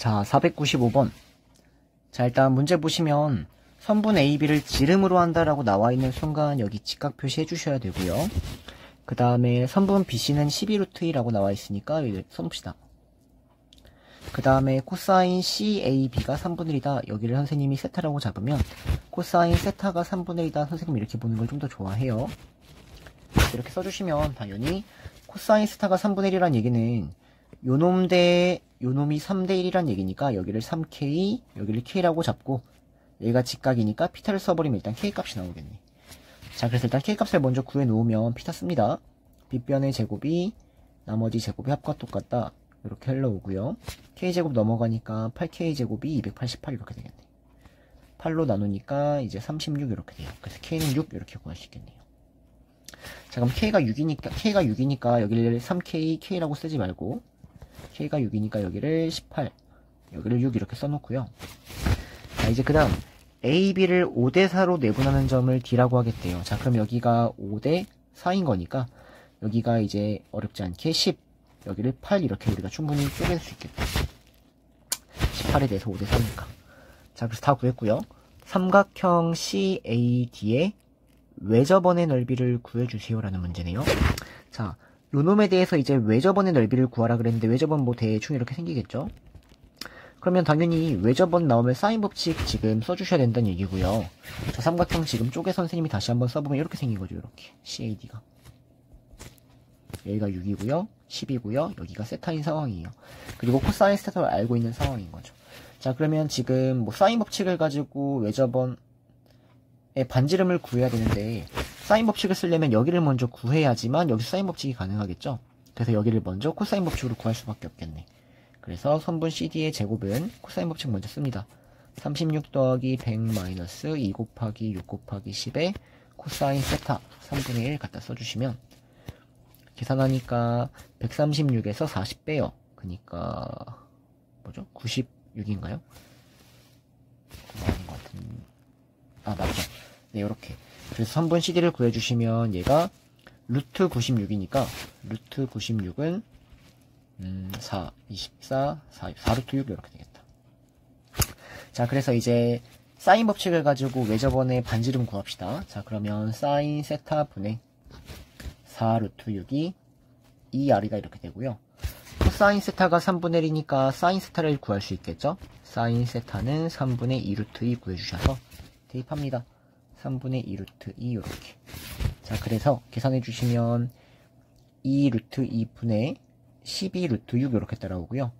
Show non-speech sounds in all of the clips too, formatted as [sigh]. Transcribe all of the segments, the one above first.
자, 495번. 자, 일단 문제 보시면 선분 AB를 지름으로 한다라고 나와 있는 순간 여기 직각 표시해 주셔야 되고요. 그 다음에 선분 BC는 12루트2라고 나와 있으니까 여기 써놓읍시다. 그 다음에 코사인 CAB가 3분의 1이다. 여기를 선생님이 세타라고 잡으면 코사인 세타가 3분의 1이다. 선생님 이렇게 보는 걸 좀 더 좋아해요. 이렇게 써주시면 당연히 코사인 세타가 3분의 1이란 얘기는 요놈 대 요놈이 3대 1이란 얘기니까 여기를 3K, 여기를 K라고 잡고 얘가 직각이니까 피타를 써버리면 일단 K 값이 나오겠네. 자, 그래서 일단 K 값을 먼저 구해 놓으면 피타 씁니다. 빗변의 제곱이 나머지 제곱이 합과 똑같다. 이렇게 흘러오고요. K제곱 넘어가니까 8K제곱이 288 이렇게 되겠네. 8로 나누니까 이제 36 이렇게 돼요. 그래서 K는 6 이렇게 구할 수 있겠네요. 자, 그럼 K가 6이니까, K가 6이니까 여기를 3K, K라고 쓰지 말고 K가 6이니까 여기를 18, 여기를 6 이렇게 써놓고요. 자, 이제 그 다음 A, B를 5대 4로 내분하는 점을 D라고 하겠대요. 자, 그럼 여기가 5대 4인 거니까 여기가 이제 어렵지 않게 10, 여기를 8 이렇게 우리가 충분히 쪼갤 수 있겠다. 18에 대해서 5대 4니까. 자, 그래서 다 구했고요. 삼각형 CAD의 외접원의 넓이를 구해주세요라는 문제네요. 자, 요 놈에 대해서 이제 외접원의 넓이를 구하라 그랬는데 외접원 뭐 대충 이렇게 생기겠죠? 그러면 당연히 외접원 나오면 사인 법칙 지금 써주셔야 된다는 얘기고요. 저 삼각형 지금 쪼개 선생님이 다시 한번 써보면 이렇게 생긴 거죠. 이렇게 CAD가. 여기가 6이고요. 10이고요. 여기가 세타인 상황이에요. 그리고 코사인 세타를 알고 있는 상황인 거죠. 자 그러면 지금 뭐 사인 법칙을 가지고 외접원의 반지름을 구해야 되는데 사인 법칙을 쓰려면 여기를 먼저 구해야지만 여기 사인 법칙이 가능하겠죠. 그래서 여기를 먼저 코사인 법칙으로 구할 수밖에 없겠네. 그래서 선분 CD의 제곱은 코사인 법칙 먼저 씁니다. 36 더하기 100 마이너스 2 곱하기 6 곱하기 10에 코사인 세타 3분의 1 갖다 써주시면 계산하니까 136에서 40 빼요. 그니까 뭐죠? 96인가요? 아닌 것 같은 아 맞죠. 네 이렇게 그래서 선분 CD를 구해주시면 얘가 루트 96이니까 루트 96은 음, 4, 24, 4, 4 루트 6 이렇게 되겠다. 자, 그래서 이제 사인 법칙을 가지고 외접원의 반지름 구합시다. 자, 그러면 사인 세타 분의 4 루트 6이 2R이가 이렇게 되고요. 코사인 세타가 3분의 1이니까 사인 세타를 구할 수 있겠죠? 사인 세타는 3분의 2 루트 2 구해주셔서 대입합니다. 3분의 2 루트 2 이렇게. 자, 그래서 계산해 주시면 2 루트 2분의 12 루트 6 이렇게 따라오고요.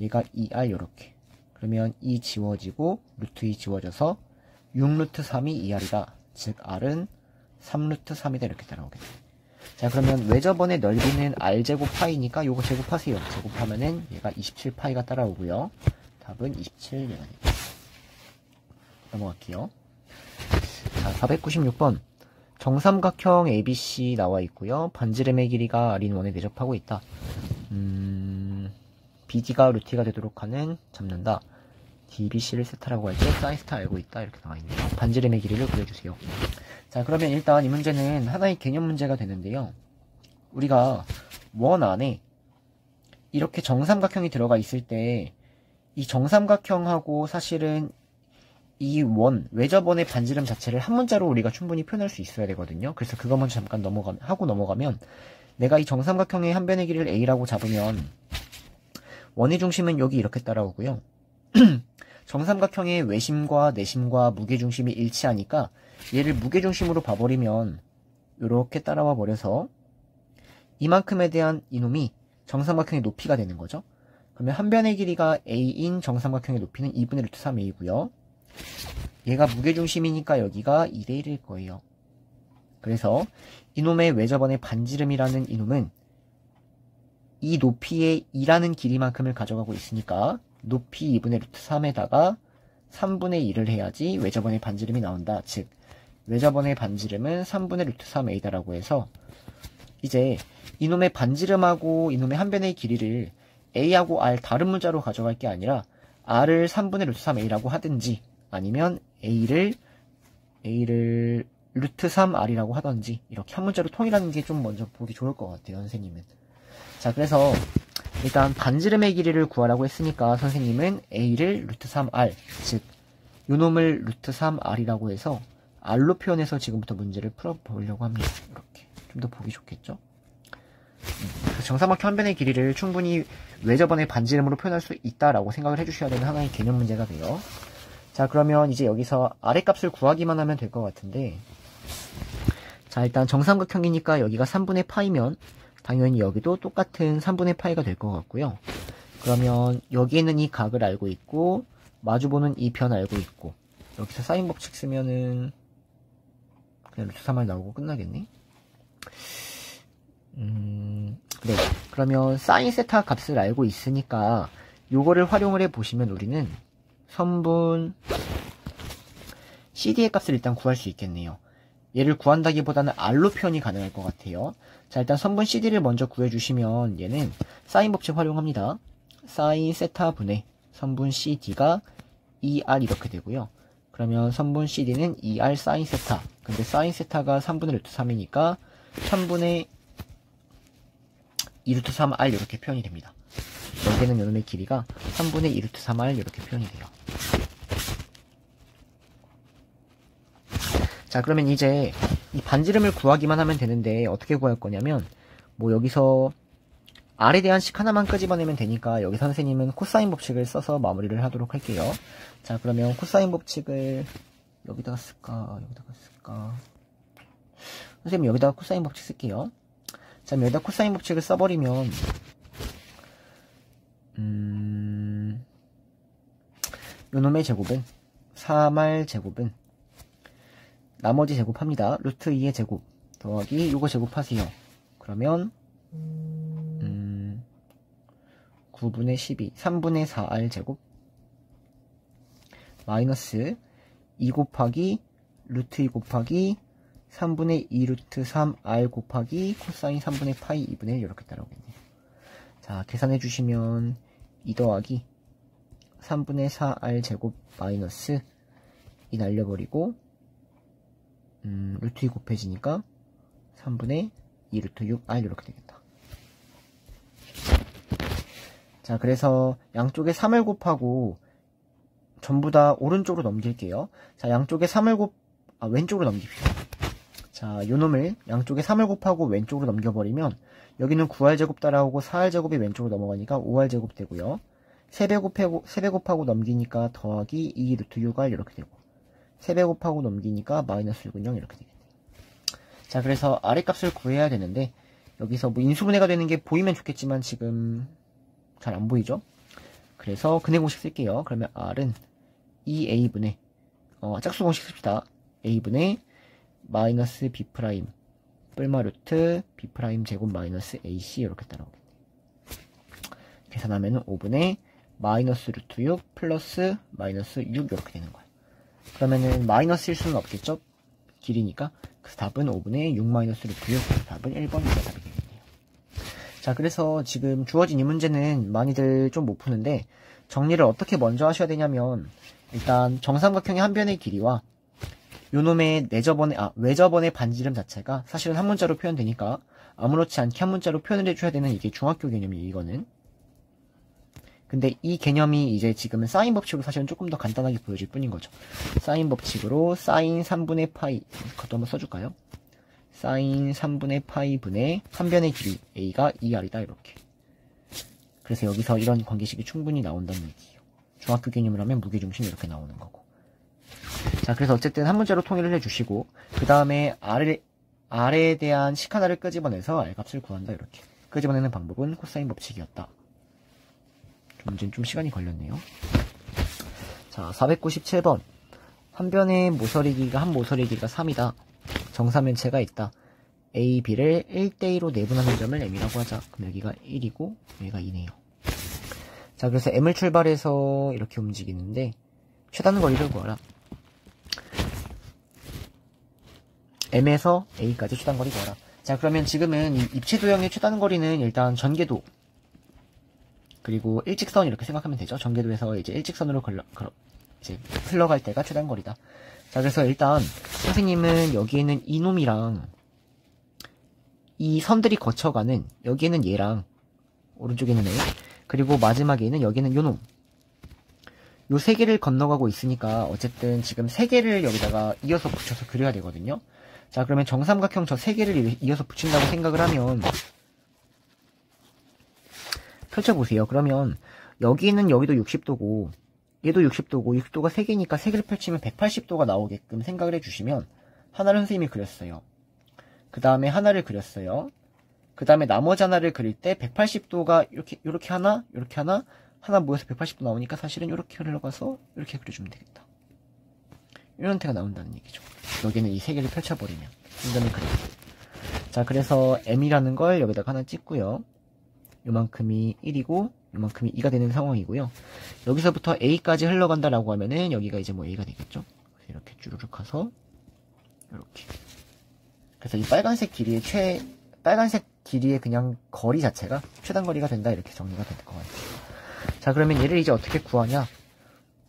얘가 2r 이렇게. 그러면 2 지워지고 루트 2 지워져서 6 루트 3이 2r이다. 즉 r은 3 루트 3이다 이렇게 따라오겠네. 자 그러면 외접원의 넓이는 r제곱 파이니까 요거 제곱하세요. 제곱하면은 얘가 27 파이가 따라오고요. 답은 27 얘가 됩니다. 넘어갈게요. 자 496번 정삼각형 ABC 나와 있고요. 반지름의 길이가 r인 1에 대접하고 있다. 음, BD가 루티가 되도록 하는 잡는다. DBC를 세타라고 할 때 사인 스타 알고 있다 이렇게 나와 있네요. 반지름의 길이를 구해주세요. 자 그러면 일단 이 문제는 하나의 개념 문제가 되는데요. 우리가 원 안에 이렇게 정삼각형이 들어가 있을 때 이 정삼각형하고 사실은 이 원, 외접원의 반지름 자체를 한 문자로 우리가 충분히 표현할 수 있어야 되거든요. 그래서 그거 먼저 잠깐 넘어가, 하고 넘어가면 내가 이 정삼각형의 한 변의 길이를 A라고 잡으면 원의 중심은 여기 이렇게 따라오고요. [clears throat] 정삼각형의 외심과 내심과 무게중심이 일치하니까 얘를 무게중심으로 봐버리면 이렇게 따라와 버려서 이만큼에 대한 이놈이 정삼각형의 높이가 되는 거죠. 그러면 한 변의 길이가 A인 정삼각형의 높이는 2분의 루트 3A고요. 얘가 무게중심이니까 여기가 2대1일 거예요. 그래서 이놈의 외접원의 반지름이라는 이놈은 이 높이의 2라는 길이만큼을 가져가고 있으니까 높이 2분의 루트 3에다가 3분의 1을 해야지 외접원의 반지름이 나온다. 즉 외접원의 반지름은 3분의 루트 3a다라고 해서 이제 이놈의 반지름하고 이놈의 한 변의 길이를 a하고 r 다른 문자로 가져갈 게 아니라 r을 3분의 루트 3a라고 하든지 아니면 a를 a를 루트 3r이라고 하던지 이렇게 한 문자로 통일하는 게 좀 먼저 보기 좋을 것 같아요 선생님은 자 그래서 일단 반지름의 길이를 구하라고 했으니까 선생님은 a를 루트 3r 즉 요놈을 루트 3r이라고 해서 r로 표현해서 지금부터 문제를 풀어보려고 합니다. 이렇게 좀 더 보기 좋겠죠? 음, 정사각형 한 변의 길이를 충분히 외접원의 반지름으로 표현할 수 있다라고 생각을 해주셔야 되는 하나의 개념 문제가 돼요. 자 그러면 이제 여기서 아래 값을 구하기만 하면 될 것 같은데 자 일단 정삼각형이니까 여기가 3분의 파이면 당연히 여기도 똑같은 3분의 파이가 될 것 같고요. 그러면 여기에는 이 각을 알고 있고 마주보는 이 편 알고 있고 여기서 사인 법칙 쓰면은 그냥 루트 3알 나오고 끝나겠네. 음, 네. 그러면 사인 세타 값을 알고 있으니까 요거를 활용을 해 보시면 우리는 선분 CD의 값을 일단 구할 수 있겠네요. 얘를 구한다기보다는 R로 표현이 가능할 것 같아요. 자, 일단 선분 CD를 먼저 구해주시면 얘는 사인 법칙 활용합니다. 사인 세타 분의 선분 CD가 2R 이렇게 되고요. 그러면 선분 CD는 2R 사인 세타. 근데 사인 세타가 3분의 루트 3이니까 3분의 2루트 3R 이렇게 표현이 됩니다. 여기는 요놈의 길이가 3분의 2루트 3R 이렇게 표현이 돼요. 자 그러면 이제 이 반지름을 구하기만 하면 되는데 어떻게 구할 거냐면 뭐 여기서 R에 대한 식 하나만 끄집어내면 되니까 여기 선생님은 코사인 법칙을 써서 마무리를 하도록 할게요. 자 그러면 코사인 법칙을 여기다가 쓸까 여기다가 쓸까 선생님 여기다가 코사인 법칙 쓸게요. 자 여기다 코사인 법칙을 써버리면 음... 요놈의 제곱은 3R 제곱은 나머지 제곱합니다. 루트 2의 제곱 더하기 요거 제곱하세요. 그러면 음, 9분의 12, 3분의 4R 제곱 마이너스 2 곱하기 루트 2 곱하기 3분의 2 루트 3R 곱하기 코사인 3분의 파이 2분의 1 이렇게 따라오겠네요. 자, 계산해 주시면 2 더하기 3분의 4R 제곱 마이너스 2 날려버리고 음, 루트 2 곱해지니까 3분의 2 루트 6R 이렇게 되겠다. 자, 그래서 양쪽에 3을 곱하고 전부 다 오른쪽으로 넘길게요. 자, 양쪽에 3을 곱, 아, 왼쪽으로 넘깁시다. 자, 요 놈을 양쪽에 3을 곱하고 왼쪽으로 넘겨버리면 여기는 9r제곱 따라오고 4r제곱이 왼쪽으로 넘어가니까 5r제곱 되고요. 3배 곱하고, 3배 곱하고 넘기니까 더하기 2 루트 6r 이렇게 되고 3배 곱하고 넘기니까 마이너스 6은 0 이렇게 되겠네요. 자, 그래서 아래 값을 구해야 되는데 여기서 뭐 인수분해가 되는 게 보이면 좋겠지만 지금 잘 안 보이죠? 그래서 근의 공식 쓸게요. 그러면 R은 2A분의 어, 짝수 공식 씁시다. A분의 마이너스 B 프라임 플마 루트 B 프라임 제곱 마이너스 AC 이렇게 따라오겠네요. 계산하면 5분의 마이너스 루트 6 플러스 마이너스 6 이렇게 되는 거예요. 그러면은 마이너스일 수는 없겠죠? 길이니까. 그 답은 5분의 6 마이너스 루트 6. 그 답은 1번이 답이 되겠네요. 자, 그래서 지금 주어진 이 문제는 많이들 좀 못 푸는데 정리를 어떻게 먼저 하셔야 되냐면 일단 정삼각형의 한 변의 길이와 요놈의 내저번의 아 외저번의 반지름 자체가 사실은 한 문자로 표현되니까 아무렇지 않게 한 문자로 표현을 해줘야 되는 이게 중학교 개념이에요 이거는 근데 이 개념이 이제 지금은 사인 법칙으로 사실은 조금 더 간단하게 보여질 뿐인 거죠. 사인 법칙으로 사인 3분의 파이 그것도 한번 써줄까요? 사인 3분의 파이 분의 한 변의 길이 a가 2r이다 이렇게. 그래서 여기서 이런 관계식이 충분히 나온다는 얘기예요. 중학교 개념을 하면 무게중심 이렇게 나오는 거고. 자, 그래서 어쨌든 한 문제로 통일을 해주시고, 그 다음에 R에, R에 대한 식 하나를 끄집어내서 R 값을 구한다, 이렇게. 끄집어내는 방법은 코사인 법칙이었다. 문제는 좀 시간이 걸렸네요. 자, 497번. 한 변의 모서리 길이가 한 모서리 길이가 3이다. 정사면체가 있다. A, B를 1대2로 내분하는 점을 M이라고 하자. 그럼 여기가 1이고, 여기가 2네요. 자, 그래서 M을 출발해서 이렇게 움직이는데, 최단 거리를 구하라. M에서 A까지 최단 거리 구하라. 자, 그러면 지금은 입체 도형의 최단 거리는 일단 전개도 그리고 일직선 이렇게 생각하면 되죠. 전개도에서 이제 일직선으로 걸러, 걸어, 이제 흘러갈 때가 최단 거리다. 자, 그래서 일단 선생님은 여기에는 이놈이랑 이 선들이 거쳐가는 여기에는 얘랑 오른쪽에 있는 A. 그리고 마지막에 있는 여기는 요놈. 요 세 개를 건너가고 있으니까 어쨌든 지금 세 개를 여기다가 이어서 붙여서 그려야 되거든요. 자, 그러면 정삼각형 저 세 개를 이어서 붙인다고 생각을 하면 펼쳐보세요. 그러면 여기는 여기도 60도고 얘도 60도고 60도가 3개니까 3개를 펼치면 180도가 나오게끔 생각을 해주시면 하나를 선생님이 그렸어요. 그 다음에 하나를 그렸어요. 그 다음에 나머지 하나를 그릴 때 180도가 이렇게 이렇게 하나 이렇게 하나 하나 모여서 180도 나오니까 사실은 이렇게 흘러가서 이렇게 그려주면 되겠다. 이런 형태가 나온다는 얘기죠. 여기는 이 세 개를 펼쳐버리면 순간을 그리고 자 그래서 m이라는 걸 여기다가 하나 찍고요. 요만큼이 1이고 요만큼이 2가 되는 상황이고요. 여기서부터 a까지 흘러간다라고 하면은 여기가 이제 뭐 a가 되겠죠. 이렇게 쭈르륵 가서 이렇게 그래서 이 빨간색 길이의 최 빨간색 길이의 그냥 거리 자체가 최단 거리가 된다 이렇게 정리가 될 것 같아요. 자 그러면 얘를 이제 어떻게 구하냐?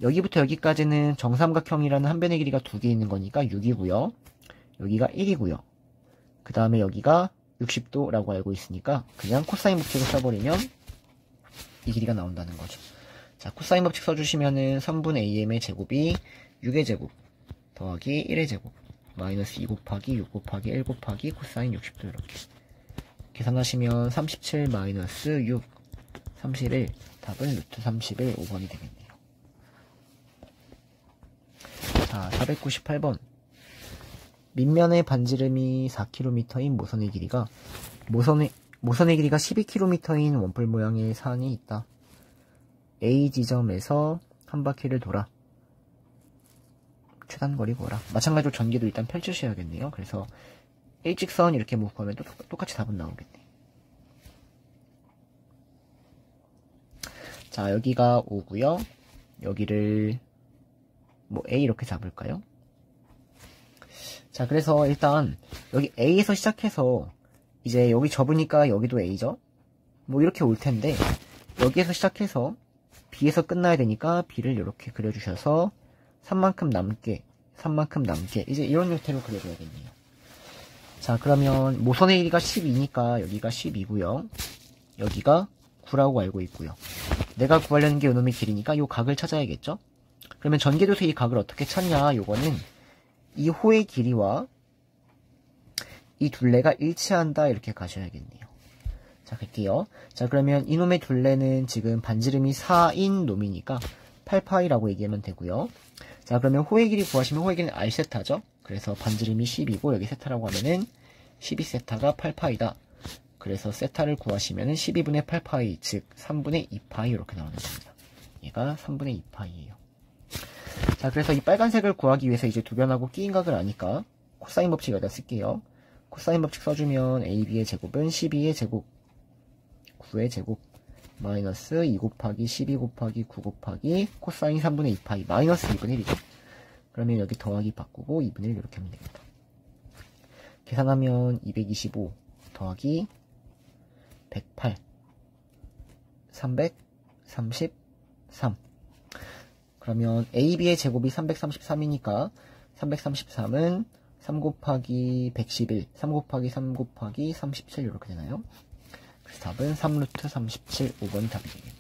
여기부터 여기까지는 정삼각형이라는 한 변의 길이가 두 개 있는 거니까 6이고요. 여기가 1이고요. 그 다음에 여기가 60도라고 알고 있으니까 그냥 코사인 법칙을 써버리면 이 길이가 나온다는 거죠. 자, 코사인 법칙 써주시면은 3분의 AM의 제곱이 6의 제곱 더하기 1의 제곱 마이너스 2 곱하기 6 곱하기 1 곱하기 코사인 60도 이렇게 계산하시면 37 마이너스 6 31 답은 루트 31 5번이 되겠네요. 자, 498번 밑면의 반지름이 4km인 모선의 길이가 모선의 모선의 길이가 12km인 원뿔 모양의 산이 있다. A 지점에서 한 바퀴를 돌아 최단거리 구하라. 마찬가지로 전개도 일단 펼치셔야겠네요. 그래서 일직선 이렇게 묶으면 또 똑같이 답은 나오겠네. 자, 여기가 5고요. 여기를 뭐 A 이렇게 잡을까요? 자, 그래서 일단 여기 A에서 시작해서 이제 여기 접으니까 여기도 A죠? 뭐 이렇게 올 텐데 여기에서 시작해서 B에서 끝나야 되니까 B를 이렇게 그려주셔서 3만큼 남게 3만큼 남게 이제 이런 형태로 그려줘야겠네요. 자 그러면 모선의 길이가 12니까 여기가 12고요. 여기가 9라고 알고 있고요. 내가 구하려는 게 요놈의 길이니까 이 각을 찾아야겠죠? 그러면 전개도에서 이 각을 어떻게 찾냐? 요거는 이 호의 길이와 이 둘레가 일치한다 이렇게 가셔야겠네요. 자 갈게요. 자 그러면 이놈의 둘레는 지금 반지름이 4인 놈이니까 8파이라고 얘기하면 되고요. 자 그러면 호의 길이 구하시면 호의 길이는 R세타죠. 그래서 반지름이 10이고 여기 세타라고 하면은 12세타가 8파이다. 그래서 세타를 구하시면은 12분의 8파이 즉 3분의 2파이 이렇게 나오는 겁니다. 얘가 3분의 2파이예요. 자 그래서 이 빨간색을 구하기 위해서 이제 두 변하고 끼인 각을 아니까 코사인 법칙 여기다 쓸게요. 코사인 법칙 써주면 AB의 제곱은 12의 제곱 9의 제곱 마이너스 2 곱하기 12 곱하기 9 곱하기 코사인 3분의 2파이 마이너스 2분의 1이죠. 그러면 여기 더하기 바꾸고 2분의 1 이렇게 하면 되겠다. 계산하면 225 더하기 108 333 그러면 AB의 제곱이 333이니까 333은 3 곱하기 111, 3 곱하기 3 곱하기 37 이렇게 되나요? 그래서 답은 3루트 37, 5번이 답이 되겠네요.